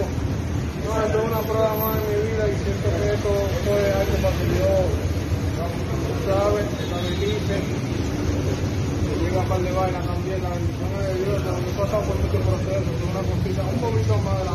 No, esto es una prueba más en mi vida y siento que esto, esto es algo para que Dios, tú sabes, la bendice, que llega para de vaina también, la bendición de Dios, he pasado por muchos este procesos, es una cosita, un poquito más.